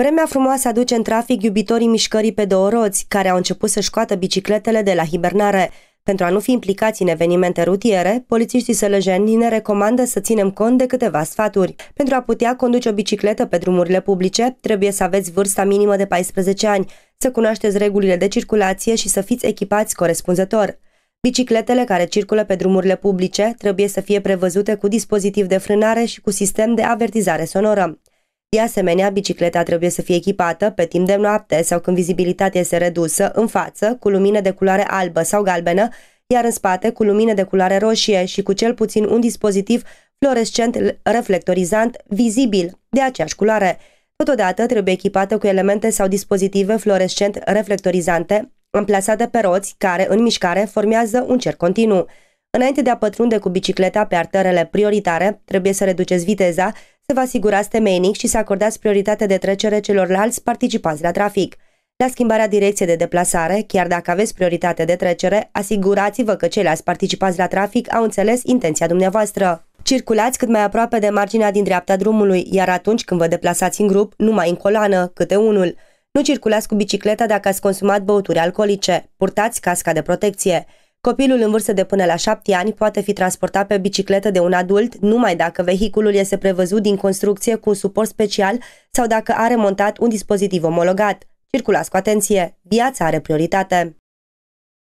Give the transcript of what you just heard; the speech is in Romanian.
Vremea frumoasă aduce în trafic iubitorii mișcării pe două roți, care au început să scoată bicicletele de la hibernare. Pentru a nu fi implicați în evenimente rutiere, polițiștii sălăjeni ne recomandă să ținem cont de câteva sfaturi. Pentru a putea conduce o bicicletă pe drumurile publice, trebuie să aveți vârsta minimă de 14 ani, să cunoașteți regulile de circulație și să fiți echipați corespunzător. Bicicletele care circulă pe drumurile publice trebuie să fie prevăzute cu dispozitiv de frânare și cu sistem de avertizare sonoră. De asemenea, bicicleta trebuie să fie echipată pe timp de noapte sau când vizibilitatea este redusă, în față, cu lumină de culoare albă sau galbenă, iar în spate cu lumină de culoare roșie și cu cel puțin un dispozitiv fluorescent reflectorizant vizibil de aceeași culoare. Totodată trebuie echipată cu elemente sau dispozitive fluorescent reflectorizante amplasate pe roți care, în mișcare, formează un cer continuu. Înainte de a pătrunde cu bicicleta pe arterele prioritare, trebuie să reduceți viteza, să vă asigurați temeinic și să acordați prioritate de trecere celorlalți participanți la trafic. La schimbarea direcției de deplasare, chiar dacă aveți prioritate de trecere, asigurați-vă că ceilalți participanți la trafic au înțeles intenția dumneavoastră. Circulați cât mai aproape de marginea din dreapta drumului, iar atunci când vă deplasați în grup, numai în coloană, câte unul. Nu circulați cu bicicleta dacă ați consumat băuturi alcoolice. Purtați casca de protecție. Copilul în vârstă de până la 7 ani poate fi transportat pe bicicletă de un adult numai dacă vehiculul este prevăzut din construcție cu un suport special sau dacă are montat un dispozitiv omologat. Circulați cu atenție. Viața are prioritate.